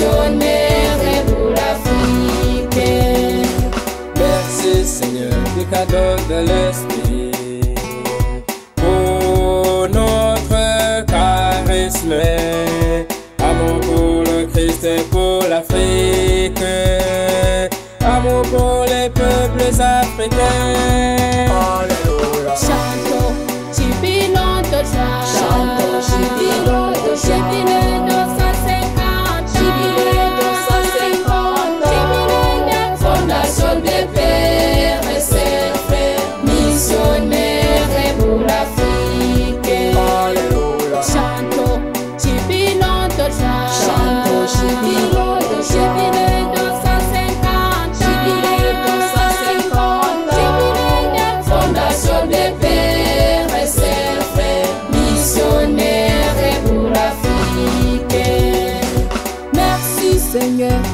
missionnaire pour l'Afrique. Merci Seigneur, des cadeaux de l'Esprit. Pour notre charisme, amour pour le Christ et pour l'Afrique. Amour pour les peuples africains. Alléluia. Chanto, jubilo, Chanto, jubilo, jubilo.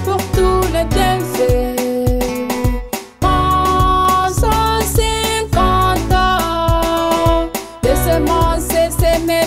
Pour tous les bienfaits. Mon ans, laissez-moi cesser mes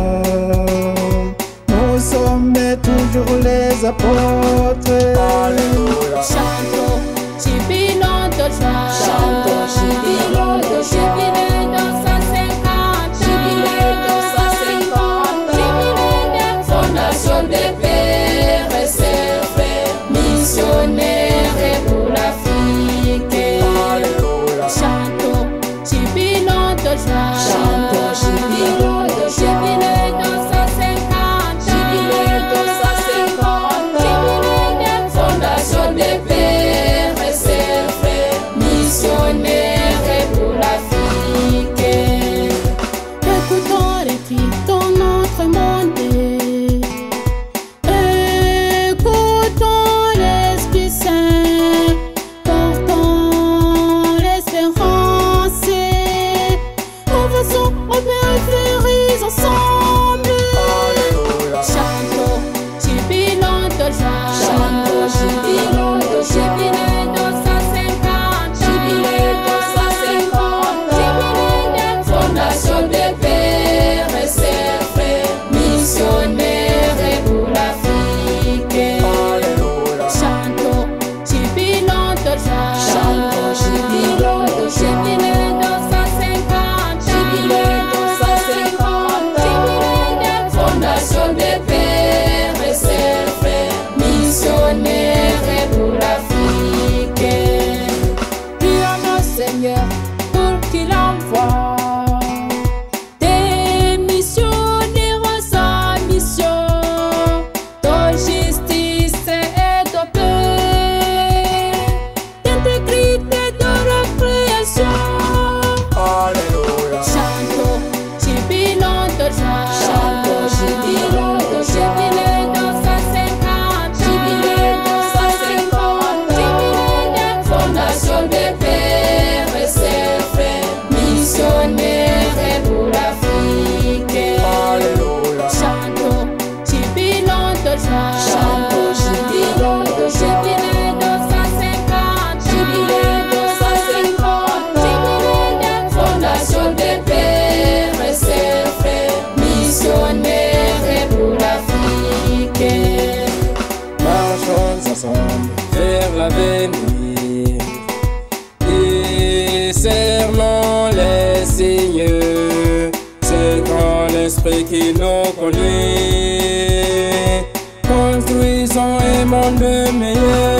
nos apôtres. Alléluia. Chantons, jubilons de joie. Chantons, jubilons de joie. Chantons, jubilons de joie. Chantons. Construisons un monde meilleur.